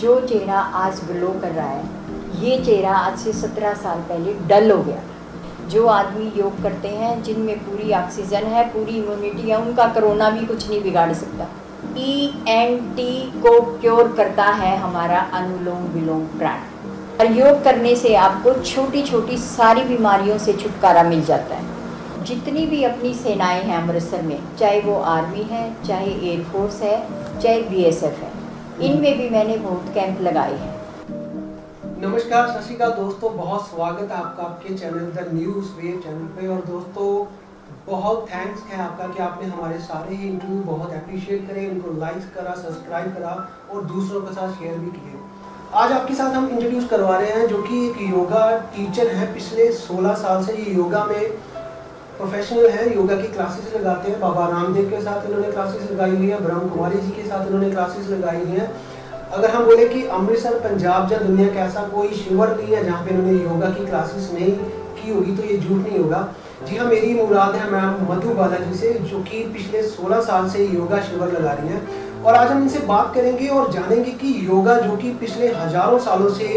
जो चेहरा आज ग्लो कर रहा है, ये चेहरा आज से सत्रह साल पहले डल हो गया। जो आदमी योग करते हैं, जिनमें पूरी ऑक्सीजन है, पूरी इम्यूनिटी है, उनका कोरोना भी कुछ नहीं बिगाड़ सकता। ई एन टी को क्योर करता है हमारा अनुलोम विलोम प्राण। और योग करने से आपको छोटी छोटी सारी बीमारियों से छुटकारा मिल जाता है। जितनी भी अपनी सेनाएँ हैं अमृतसर में, चाहे वो आर्मी है, चाहे एयरफोर्स है, चाहे बीएसएफ है इनमें भी मैंने बहुत कैंप लगाए हैं। नमस्कार श्रीकाल दोस्तों, बहुत स्वागत है आपका आपके channel the news wave channel पे। और दोस्तों, बहुत थैंक्स है आपका कि आपने हमारे सारे ही इंटरव्यू बहुत अप्रिशिएट करे उनको लाइक करा सब्सक्राइब करा और दूसरों के साथ शेयर भी किए। आज आपके साथ हम इंट्रोड्यूस करवा रहे हैं जो कि एक योगा टीचर हैं। पिछले 16 साल से ये योगा में प्रोफेशनल हैं योगा की क्लासेस लगाते हैं। बाबा रामदेव के साथ इन्होंने क्लासेस लगाई हुई है, ब्रह्म कुमारी जी के साथ इन्होंने क्लासेस लगाई हुई हैं। अगर हम बोले कि अमृतसर, पंजाब या दुनिया का ऐसा कोई शिवर नहीं है जहाँ पे इन्होंने योगा की क्लासेस नहीं की होगी तो ये झूठ नहीं होगा। जी हाँ मेरी मुराद है मैम मधु बालाजी से, जो कि पिछले 16 साल से योगा शिवर लगा रही हैं। और आज हम इनसे बात करेंगे और जानेंगे कि योगा जो कि पिछले हज़ारों सालों से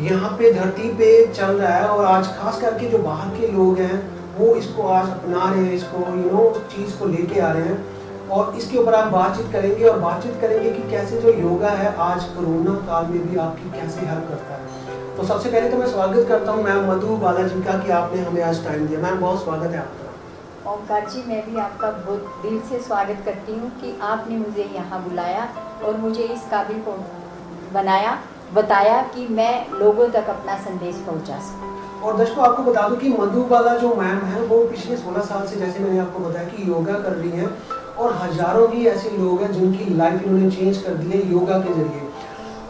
यहाँ पे धरती पे चल रहा है और आज खास करके जो बाहर के लोग हैं वो इसको आज अपना रहे हैं, इसको यू नो चीज़ को लेके आ रहे हैं। और इसके ऊपर आप बातचीत करेंगे और बातचीत करेंगे कि कैसे जो योगा है आज कोरोना काल में भी आपकी कैसे हेल्प करता है। तो सबसे पहले तो मैं स्वागत करता हूँ मैम मधु बालाजी का कि आपने हमें आज टाइम दिया। मैम, बहुत स्वागत है आपका। ओंकार जी, मैं भी आपका बहुत दिल से स्वागत करती हूँ कि आपने मुझे यहाँ बुलाया और मुझे इस काबिल को बनाया, बताया कि मैं लोगों तक अपना संदेश पहुँचा सकूँ। और दर्शकों, आपको बता दूँ कि मधुबाला जो मैम है, वो पिछले 16 साल से जैसे मैंने आपको बताया कि योगा कर रही हैं और हज़ारों ही ऐसे लोग हैं जिनकी लाइफ इन्होंने चेंज कर दी है योगा के ज़रिए।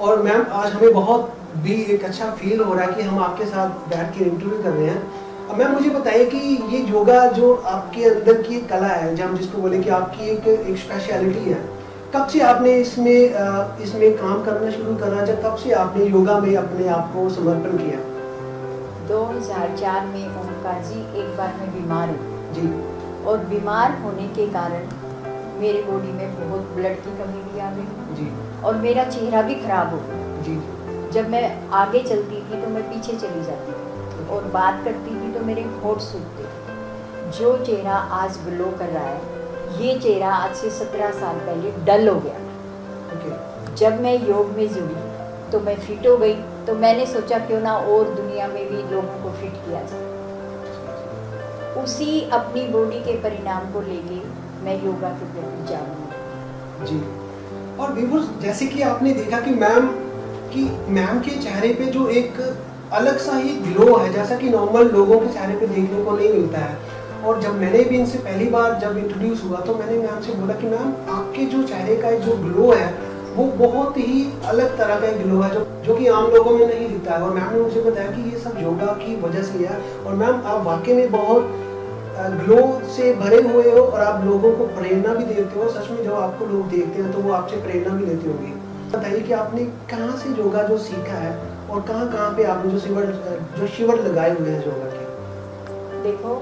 और मैम, आज हमें बहुत भी एक अच्छा फील हो रहा है कि हम आपके साथ बैठ के इंटरव्यू कर रहे हैं। अब मैम, मुझे बताइए कि ये योगा जो आपके अंदर की कला है जब जिसको बोले कि आपकी एक एक स्पेशलिटी है, कब से आपने इसमें इसमें काम करना शुरू करा, जब कब से आपने योगा में अपने आप को समर्पण किया? 2004 में ओमकार जी एक बार मैं बीमार हुई जी। और बीमार होने के कारण मेरे बॉडी में बहुत ब्लड की कमी भी आ गई। जी। और मेरा चेहरा भी खराब हो गया। जी। जब मैं आगे चलती थी तो मैं पीछे चली जाती थी। और बात करती थी तो मेरे होठ सूखते थे। जो चेहरा आज ग्लो कर रहा है ये चेहरा आज से सत्रह साल पहले डल हो गया। ओके जब मैं योग में जुड़ी तो मैं फिट हो गई। तो मैंने सोचा क्यों ना और दुनिया में भी लोगों को फिट किया जाए। उसी अपनी बॉडी के परिणाम को लेके मैं योगा के प्रति जाऊँगी जी। और व्यूवर्स जैसे कि आपने देखा कि मैम कि मैम के चेहरे पे जो एक अलग सा ही ग्लो है, जैसा कि नॉर्मल लोगों के चेहरे पे देखने को नहीं मिलता है। और जब मैंने भी इनसे पहली बार जब इंट्रोड्यूस हुआ तो मैंने मैम से बोला कि मैम आपके जो चेहरे का जो ग्लो है वो बहुत ही अलग तरह का एक ग्लो है जो जो कि आम लोगों में नहीं दिखता है। और मैम ने मुझे बताया कि ये सब योगा की वजह से है और मैम आप वाकई में बहुत ग्लो से भरे हुए हो और आप लोगों को प्रेरणा भी देते हो। सच में जब आपको लोग देखते हैं तो वो आपसे प्रेरणा भी लेते होंगे। बताइए कि आपने कहाँ से योगा जो सीखा है और कहाँ कहाँ पे आपने जो शिवर जो शिवर लगाए हुए हैं योगा के? देखो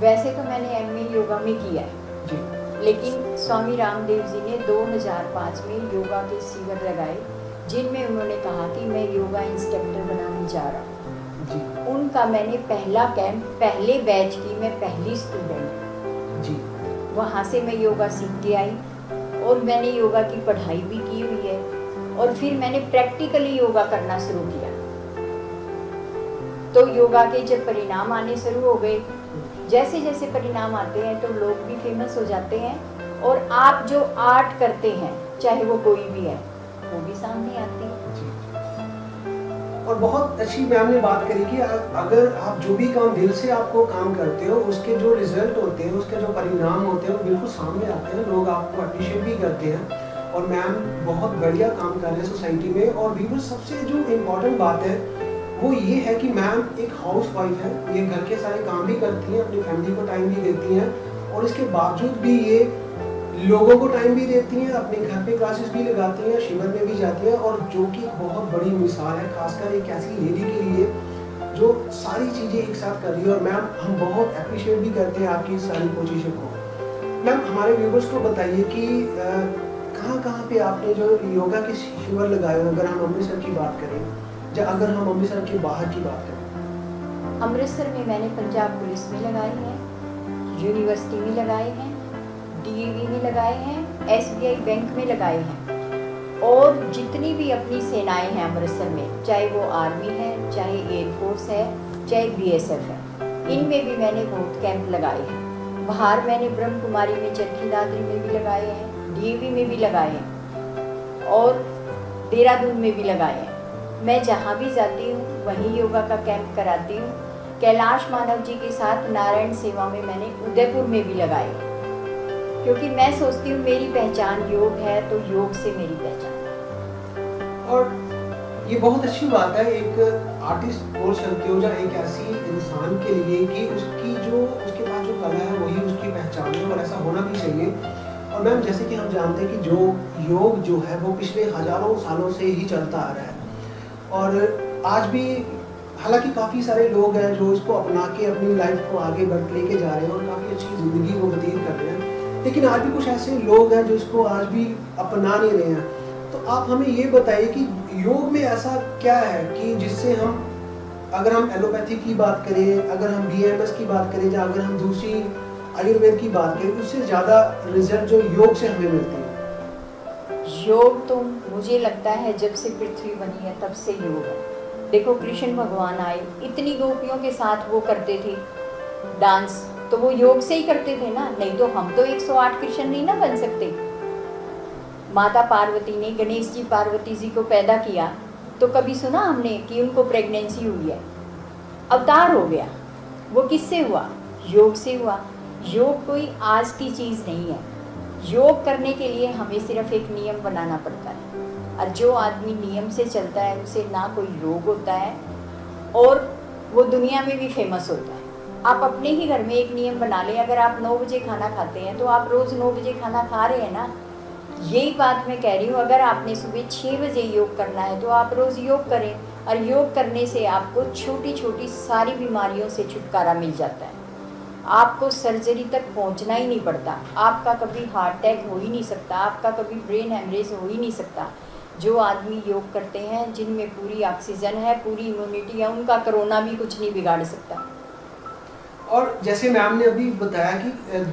वैसे तो मैंने एम योगा में किया है। जी। लेकिन स्वामी रामदेव जी ने 2005 में योगा के शिविर लगाए जिनमें उन्होंने कहा कि मैं योगा इंस्ट्रक्टर बनाने जा रहा हूँ। उनका मैंने पहला कैंप पहले बैच की मैं पहली स्टूडेंट। जी। वहाँ से मैं योगा सीख के आई और मैंने योगा की पढ़ाई भी की हुई है और फिर मैंने प्रैक्टिकली योगा करना शुरू किया। तो योगा के जब परिणाम आने शुरू हो गए जैसे जैसे परिणाम आते हैं तो लोग भी फ़ेमस हो जाते हैं और आप जो आर्ट करते हैं, चाहे वो कोई भी है, वो भी सामने आती है। और बहुत अच्छी मैम ने बात करी कि अगर आप जो भी काम दिल से आपको काम करते हो, उसके जो रिज़ल्ट होते हैं, उसके जो परिणाम होते हैं, वो बिल्कुल सामने आते हैं, लोग आपको अप्रिशिएट भी करते हैं। और मैम बहुत बढ़िया काम कर रहे हैं सोसाइटी में और बिल्कुल सबसे जो इम्पोर्टेंट बात है वो ये है कि मैम एक हाउस वाइफ है, ये घर के सारे काम भी करती हैं, अपनी फैमिली को टाइम भी देती हैं और इसके बावजूद भी ये लोगों को टाइम भी देती हैं, अपने घर पे क्लासेस भी लगाती हैं शिविर में भी जाती हैं और जो कि बहुत बड़ी मिसाल है, खासकर एक ऐसी लेडी के लिए जो सारी चीज़ें एक साथ कर रही है और मैम हम बहुत अप्रिशिएट भी करते हैं आपकी सारी कोशिशों को। मैम हमारे व्यूवर्स को बताइए कि कहाँ कहाँ पे आपने जो योगा के शिविर लगाए हो, अगर हम अमृतसर की बात करें? या अगर हम अमृतसर के बाहर की बात करें? अमृतसर में मैंने पंजाब पुलिस में लगाई है यूनिवर्सिटी में लगाए हैं डीएवी में लगाए हैं एसबीआई बैंक में लगाए हैं। और जितनी भी अपनी सेनाएँ हैं अमृतसर में, चाहे वो आर्मी है, चाहे एयरफोर्स है, चाहे बीएसएफ है, इनमें भी मैंने बहुत कैंप लगाए हैं। बाहर मैंने ब्रह्म कुमारी में चरखी दादरी में भी लगाए हैं डीएवी में भी लगाए हैं, और देहरादून में भी लगाए हैं। मैं जहाँ भी जाती हूँ, वहीं योगा का कैंप कराती हूँ। कैलाश मानव जी के साथ नारायण सेवा में मैंने उदयपुर में भी लगाए क्योंकि मैं सोचती हूँ, मेरी पहचान योग है तो योग से मेरी पहचान और ये बहुत अच्छी बात है, एक आर्टिस्ट हो, या एक ऐसी इंसान के लिए कि उसकी जो, उसके पास जो कला है, वही उसकी पहचान है, और ऐसा होना भी चाहिए। और मैम, जैसे कि हम जानते हैं कि जो योग जो है, वो पिछले हज़ारों सालों से ही चलता आ रहा है। और आज भी हालाँकि काफ़ी सारे लोग हैं जो इसको अपना के, अपनी लाइफ को आगे बढ़, लेके जा रहे हैं और काफ़ी अच्छी ज़िंदगी को व्यतीत कर रहे हैं। लेकिन आज भी कुछ ऐसे लोग हैं जो इसको आज भी अपना नहीं रहे हैं। तो आप हमें ये बताइए कि योग में ऐसा क्या है कि जिससे हम, अगर हम एलोपैथी की बात करें, अगर हम बीएमएस की बात करें, या अगर हम दूसरी आयुर्वेद की बात करें, उससे ज़्यादा रिज़ल्ट जो योग से हमें मिलती है। योग तो मुझे लगता है जब से पृथ्वी बनी है, तब से योग है। देखो, कृष्ण भगवान आए, इतनी गोपियों के साथ वो करते थे। डांस तो वो योग से ही करते थे ना? नहीं तो हम तो 108 कृष्ण नहीं ना बन सकते। माता पार्वती ने गणेश जी पार्वती जी को पैदा किया तो कभी सुना हमने कि उनको प्रेगनेंसी हुई है? अवतार हो गया। वो किससे हुआ? योग से हुआ। योग कोई आज की चीज़ नहीं है। योग करने के लिए हमें सिर्फ़ एक नियम बनाना पड़ता है। और जो आदमी नियम से चलता है, उसे ना कोई रोग होता है और वो दुनिया में भी फ़ेमस होता है। आप अपने ही घर में एक नियम बना लें, अगर आप नौ बजे खाना खाते हैं तो आप रोज़ नौ बजे खाना खा रहे हैं ना? यही बात मैं कह रही हूँ, अगर आपने सुबह छः बजे योग करना है तो आप रोज़ योग करें। और योग करने से आपको छोटी छोटी सारी बीमारियों से छुटकारा मिल जाता है। आपको सर्जरी तक पहुँचना ही नहीं पड़ता। आपका कभी हार्ट अटैक हो ही नहीं सकता, आपका कभी ब्रेन हेमरेज हो ही नहीं सकता। जो आदमी योग करते हैं, जिनमें पूरी ऑक्सीजन है, पूरी इम्यूनिटी है, उनका कोरोना भी कुछ नहीं बिगाड़ सकता। और जैसे मैम ने अभी बताया कि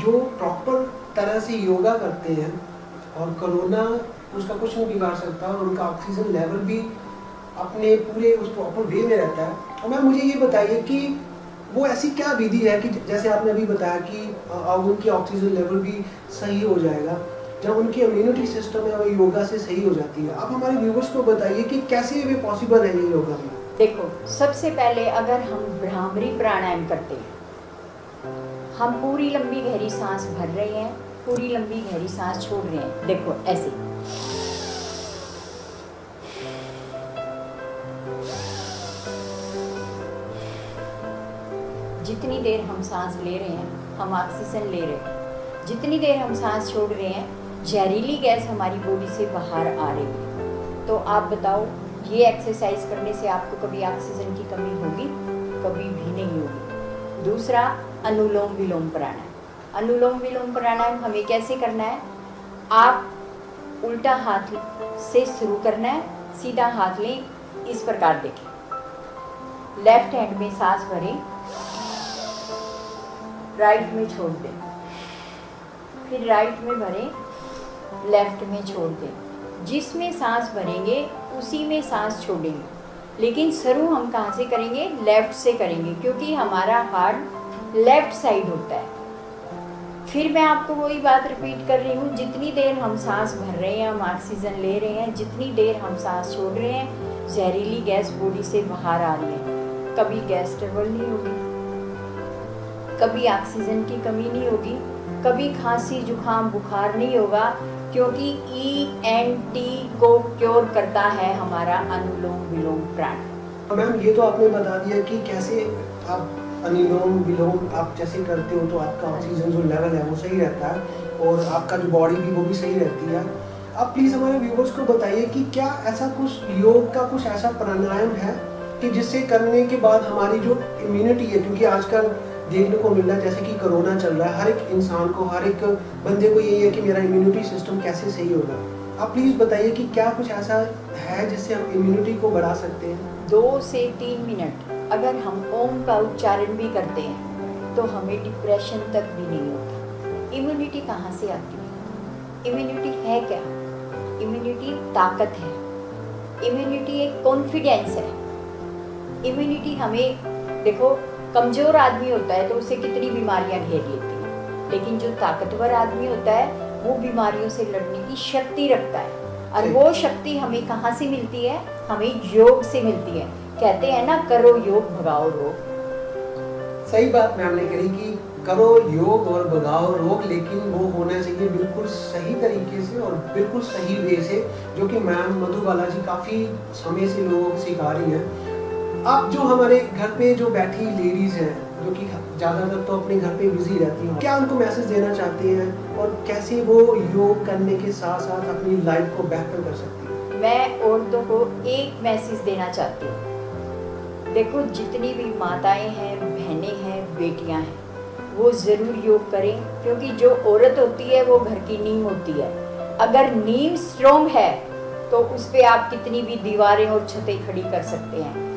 जो प्रॉपर तरह से योगा करते हैं, और कोरोना उसका कुछ नहीं बिगाड़ सकता, और उनका ऑक्सीजन लेवल भी अपने पूरे उस प्रॉपर वे में रहता है। और मैम मुझे ये बताइए कि वो ऐसी क्या विधि है कि जैसे आपने अभी बताया कि अब उनकी ऑक्सीजन लेवल भी सही हो जाएगा। जब उनकी इम्यूनिटी सिस्टम है, वो योगा से सही हो जाती है। आप हमारे व्यूवर्स को बताइए कि कैसे ये पॉसिबल है ये योगा में? देखो, सबसे पहले अगर हम भ्रामरी प्राणायाम करते हैं, हम पूरी लंबी गहरी सांस भर रहे हैं, पूरी लंबी गहरी सांस छोड़ रहे हैं। देखो, ऐसे। सांस ले रहे हैं, हम ऑक्सीजन ले रहे हैं। जितनी देर हम सांस छोड़ रहे हैं, जहरीली गैस हमारी बॉडी से बाहर आ रही है। तो आप बताओ, ये एक्सरसाइज करने से आपको कभी ऑक्सीजन की कमी होगी? कभी भी नहीं होगी। दूसरा, अनुलोम विलोम प्राणायाम। अनुलोम विलोम प्राणायाम हमें कैसे करना है? आप उल्टा हाथ से शुरू करना है, सीधा हाथ लें, इस प्रकार देखें। लेफ़्ट हैंड में सांस भरें राइट में छोड़ दें। फिर राइट में भरें, लेफ़्ट में छोड़ दें। जिसमें सांस भरेंगे, उसी में सांस छोड़ेंगे। लेकिन शुरू हम कहाँ से करेंगे? लेफ़्ट से करेंगे, क्योंकि हमारा हार्ट लेफ़्ट साइड होता है। फिर मैं आपको वही बात रिपीट कर रही हूँ, जितनी देर हम सांस भर रहे हैं, हम ऑक्सीजन ले रहे हैं, जितनी देर हम सांस छोड़ रहे हैं, जहरीली गैस बॉडी से बाहर आ रही है। कभी गैस ट्रबल नहीं होगी। कभी ऑक्सीजन की कमी नहीं होगी, कभी खांसी, जुकाम, बुखार नहीं होगा, क्योंकि ई एन टी को क्योर करता है हमारा अनुलोम विलोम प्राण। मैम, ये तो आपने बता दिया कि कैसे आप अनुलोम विलोम आप जैसे करते हो तो आपका ऑक्सीजन जो लेवल है वो सही रहता है और आपका जो बॉडी भी वो भी सही रहती है। आप प्लीज़ हमारे व्यूवर्स को बताइए कि क्या ऐसा कुछ योग का कुछ ऐसा प्राणायाम है कि जिससे करने के बाद हमारी जो इम्यूनिटी है, क्योंकि आजकल देखने को मिल रहा है, जैसे कि कोरोना चल रहा है, हर एक इंसान को, हर एक बंदे को यही है कि मेरा इम्यूनिटी सिस्टम कैसे सही होगा। आप प्लीज़ बताइए कि क्या कुछ ऐसा है जिससे हम इम्यूनिटी को बढ़ा सकते हैं? दो से तीन मिनट। अगर हम ओम का उच्चारण भी करते हैं तो हमें डिप्रेशन तक भी नहीं होता। इम्यूनिटी कहाँ से आती है? इम्यूनिटी है क्या? इम्यूनिटी ताकत है। इम्यूनिटी एक कॉन्फिडेंस है। इम्यूनिटी हमें, देखो कमज़ोर आदमी होता है तो उसे कितनी बीमारियाँ घेर लेती हैं। लेकिन जो ताकतवर आदमी होता है वो बीमारियों से लड़ने की शक्ति रखता है। और वो शक्ति हमें कहाँ से मिलती है? हमें योग से मिलती है। कहते हैं ना करो योग भगाओ रोग। सही बात मैम ने कही कि करो योग और भगाओ रोग लेकिन वो होना चाहिए बिल्कुल सही तरीके से और बिल्कुल सही वे से जो कि मैम मधुबाला जी काफ़ी समय से लोगों को सिखा रही हैं। अब जो हमारे घर पे जो बैठी लेडीज़ हैं, जो कि ज़्यादातर तो अपने घर पे बिज़ी रहती हैं, क्या उनको मैसेज देना चाहती हैं और कैसे वो योग करने के साथ साथ अपनी लाइफ को बेहतर कर सकती हैं? मैं औरतों को एक मैसेज देना चाहती हूँ। देखो, जितनी भी माताएँ हैं, बहनें हैं, बेटियाँ हैं, वो ज़रूर योग करें, क्योंकि जो औरत होती है, वो घर की नींव होती है। अगर नींव स्ट्रोंग है तो उस पर आप कितनी भी दीवारें और छतें खड़ी कर सकते हैं।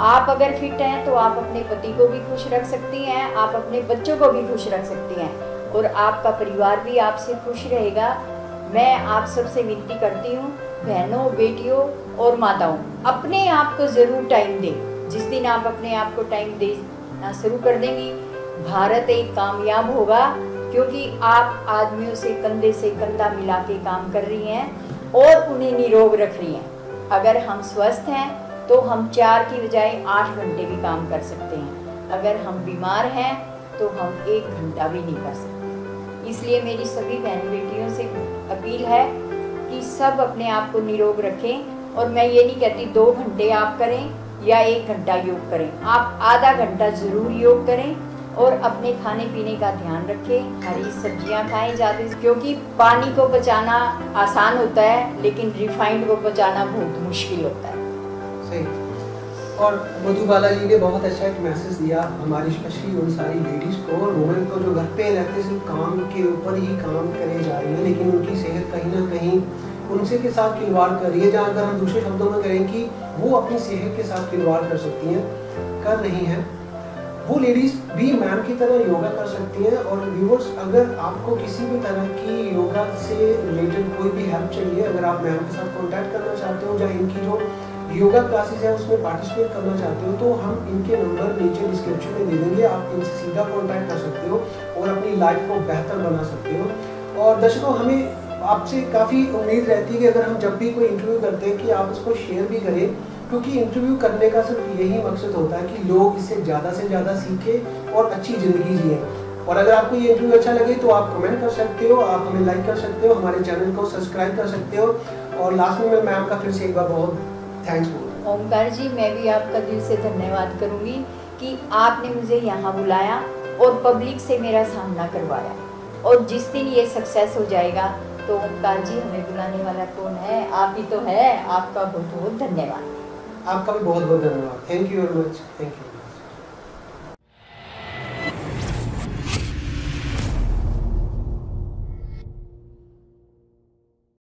आप अगर फिट हैं तो आप अपने पति को भी खुश रख सकती हैं, आप अपने बच्चों को भी खुश रख सकती हैं। और आपका परिवार भी आपसे खुश रहेगा। मैं आप सबसे विनती करती हूँ, बहनों, बेटियों और माताओं, अपने आप को ज़रूर टाइम दें। जिस दिन आप अपने आप को टाइम देना शुरू कर देंगी, भारत एक कामयाब होगा, क्योंकि आप आदमियों से कंधे से कंधा मिला के काम कर रही हैं और उन्हें निरोग रख रही हैं। अगर हम स्वस्थ हैं तो हम चार की बजाय आठ घंटे भी काम कर सकते हैं। अगर हम बीमार हैं तो हम एक घंटा भी नहीं कर सकते। इसलिए मेरी सभी बहन बेटियों से अपील है कि सब अपने आप को निरोग रखें और मैं ये नहीं कहती दो घंटे आप करें या एक घंटा योग करें। आप आधा घंटा ज़रूर योग करें और अपने खाने पीने का ध्यान रखें। हरी सब्ज़ियाँ खाएँ ज़्यादा क्योंकि पानी को बचाना आसान होता है, लेकिन रिफाइंड को बचाना बहुत मुश्किल होता है। और मधुबाला जी ने बहुत अच्छा एक मैसेज दिया, हमारी स्पेशली उन सारी लेडीज़ को, और वुमेन को जो घर पे रहते सिर्फ़ काम के ऊपर ही काम करे जा रही है, लेकिन उनकी सेहत कहीं ना कहीं उनसे के साथ खिलवाड़ कर रही है। जहाँ अगर हम दूसरे शब्दों में करें कि वो अपनी सेहत के साथ खिलवाड़ कर सकती हैं, कर रही हैं। वो लेडीज़ भी मैम की तरह योगा कर सकती हैं, और व्यूवर्स अगर आपको किसी भी तरह की योगा से रिलेटेड कोई भी हेल्प चाहिए, अगर आप मैम के साथ कॉन्टैक्ट करना चाहते हो, या इनकी जो योगा क्लासेस है उसमें पार्टिसिपेट करना चाहते हो तो हम इनके नंबर नीचे डिस्क्रिप्शन में दे देंगे। आप इनसे सीधा कॉन्टैक्ट कर सकते हो और अपनी लाइफ को बेहतर बना सकते हो। और दर्शकों, हमें आपसे काफ़ी उम्मीद रहती है कि अगर हम जब भी कोई इंटरव्यू करते हैं कि आप उसको शेयर भी करें, क्योंकि इंटरव्यू करने का सिर्फ़ यही मकसद होता है कि लोग इससे ज़्यादा से ज़्यादा सीखें और अच्छी ज़िंदगी जिए। और अगर आपको ये इंटरव्यू अच्छा लगे तो आप कमेंट कर सकते हो, आप हमें लाइक कर सकते हो, हमारे चैनल को सब्सक्राइब कर सकते हो। और लास्ट में मैं मैम का फिर से एक बार बहुत थैंक्स ओमकार जी मैं भी आपका दिल से धन्यवाद करूँगी कि आपने मुझे यहाँ बुलाया और पब्लिक से मेरा सामना करवाया। और जिस दिन ये सक्सेस हो जाएगा तो ओमकार जी हमें बुलाने वाला कौन है? आप ही तो है। आपका बहुत बहुत धन्यवाद। आपका भी बहुत बहुत धन्यवाद। Thank you very much thank you